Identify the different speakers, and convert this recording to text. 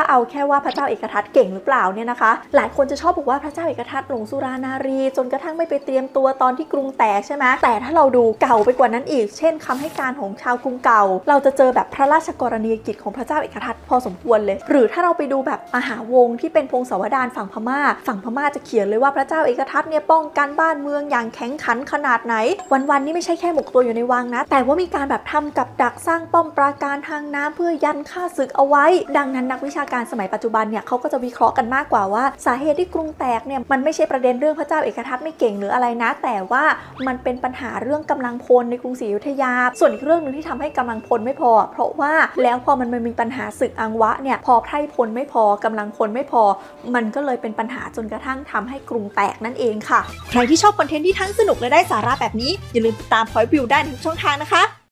Speaker 1: ถ้าเอาแค่ว่าพระเจ้าเอกทัตเก่งหรือเปล่าเนี่ยนะคะ หลายคนจะชอบบอกว่าพระเจ้าเอกทัตหลงสุรานารี จนกระทั่งไม่ไปเตรียมตัวตอนที่กรุงแตกใช่ไหมแต่ถ้าเราดูเก่าไปกว่านั้นอีก เช่นคำให้การของชาวกรุงเก่า เราจะเจอแบบพระราชกรณียกิจของพระเจ้าเอกทัตพอสมควรเลย หรือถ้าเราไปดูแบบมหาวงศ์ที่เป็นพงศาวดารฝั่งพม่า ฝั่งพม่าจะเขียนเลยว่าพระเจ้าเอกทัตเนี่ยป้องกันบ้านเมืองอย่างแข็งขันขนาดไหน วันๆนี่ไม่ใช่แค่หมกตัวอยู่ในวังนะ แต่ว่ามีการแบบทำกับดักสร้างป้อมปราการทางน้ำเพื่อยันฆ่าศึกเอาไว้ ดังนั้นนักวิชาการสมัยปัจจุบันเนี่ยเขาก็จะวิเคราะห์กันมากกว่าว่า สาเหตุที่กรุงแตกเนี่ยมันไม่ใช่ประเด็นเรื่องพระเจ้าเอกทัตไม่เก่งหรืออะไรนะ แต่ว่ามันเป็นปัญหาเรื่องกำลังพลในกรุงศรีอยุธยา ส่วนอีกเรื่องหนึ่งที่ทำให้กำลังพลไม่พอ เพราะว่าแล้วพอมันมีปัญหาศึกอังวะเนี่ยพอไพร่พลไม่พอกำลังพลไม่พอ มันก็เลยเป็นปัญหาจนกระทั่งทำให้กรุงแตกนั่นเองค่ะ ใครที่ชอบคอนเทนต์ที่ทั้งสนุกและได้สาระแบบนี้อย่าลืมติดตามพอยวิวได้ในทุกช่องทางนะคะ